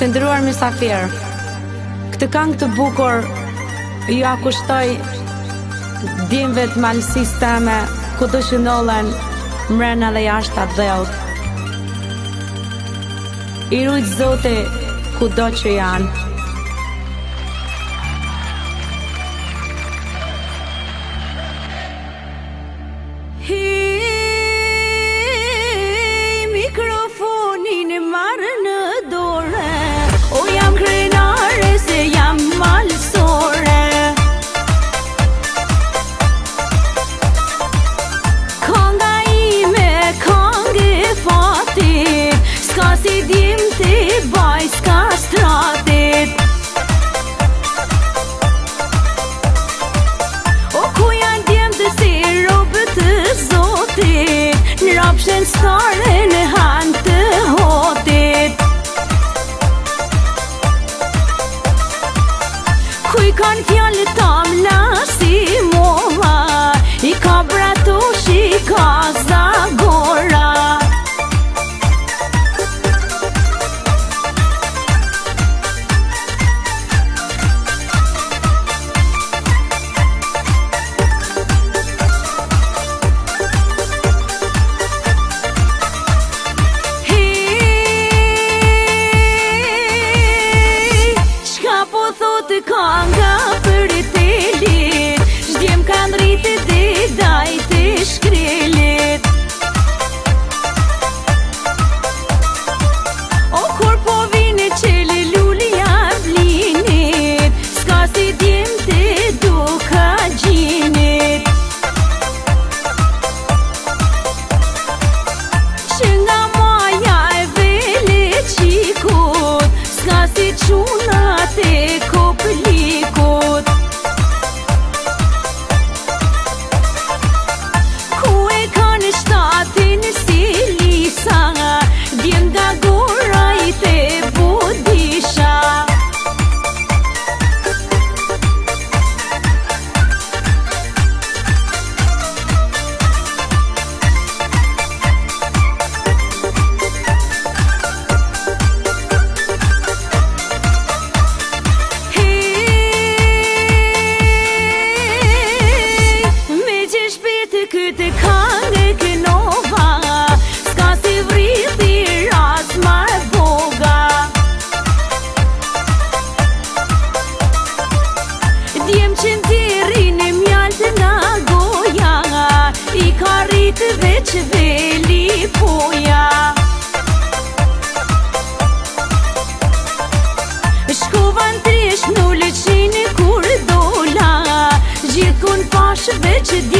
Të ndëruar me safir Këtë këngë të bukur Ju akushtoj Dimve të malësis teme Ku të shënollen Mrena dhe jashtë atë dhejot I rujtë zote këtë do që janë Starën e handë të hotet Kuj kanë fjallë tamla të kanga për i të lirë Shdjem kanë rritë dhe daj të başı becidi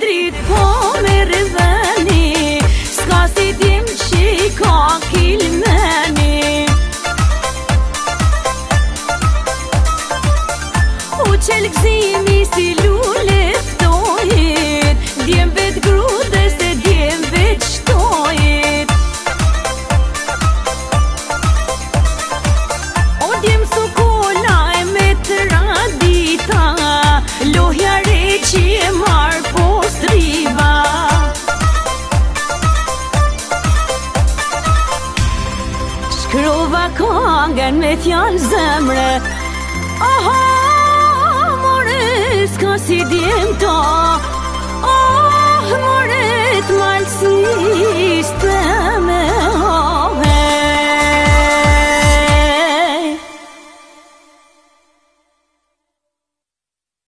drit po me rëzëni Ska si tim që ka kilmeni U qelë gzimi si lu me fjalë zemre Aha, more s'ka si djemë tonë